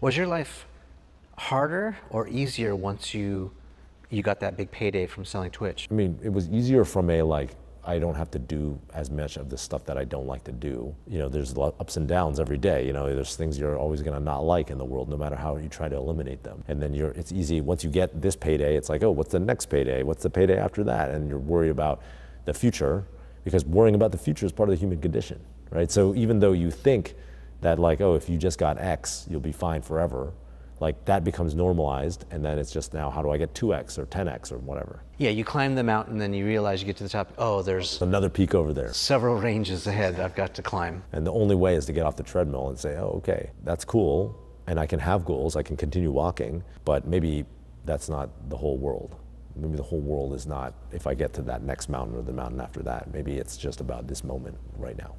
Was your life harder or easier once you you got that big payday from selling Twitch? I mean, it was easier from a like I don't have to do as much of the stuff that I don't like to do. You know, there's ups and downs every day. You know, there's things you're always going to not like in the world, no matter how you try to eliminate them. And then you're, it's easy once you get this payday. It's like, oh, what's the next payday? What's the payday after that? And you're worried about the future because worrying about the future is part of the human condition, right? So even though you think that like, oh, if you just got X, you'll be fine forever like that becomes normalized and then it's just now how do I get 2x or 10x or whatever. Yeah, you climb the mountain and then you realize you get to the top, oh, there's another peak over there. Several ranges ahead I've got to climb. And the only way is to get off the treadmill and say, oh, okay, that's cool and I can have goals, I can continue walking, but maybe that's not the whole world. Maybe the whole world is not if I get to that next mountain or the mountain after that. Maybe it's just about this moment right now.